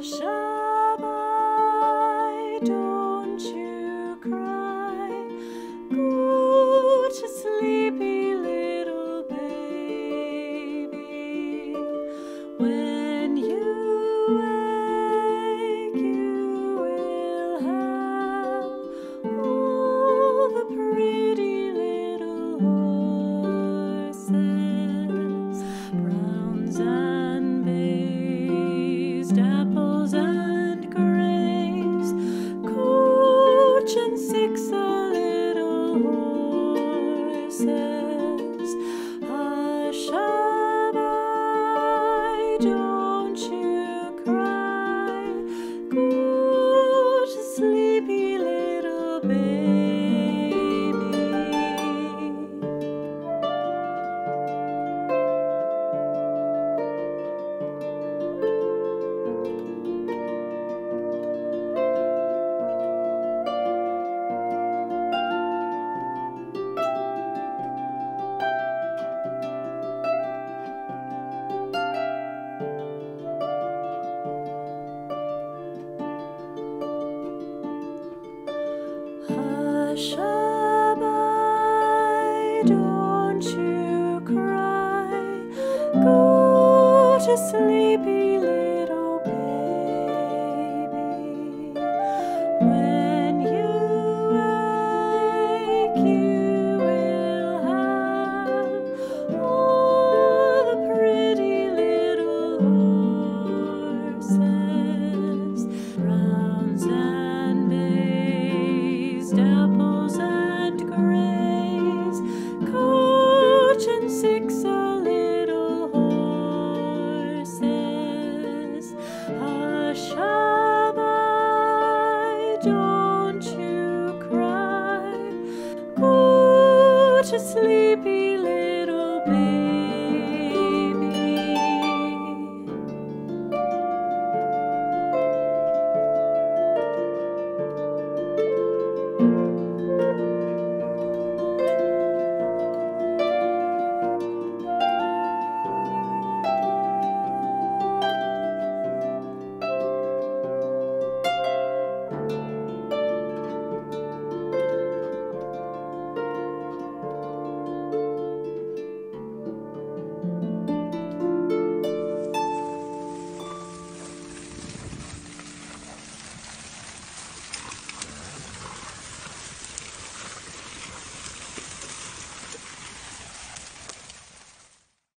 paixão. horses, hush up, I oh. Shabbai, don't you cry. Go to sleepy such a sleepy little